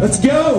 Let's go!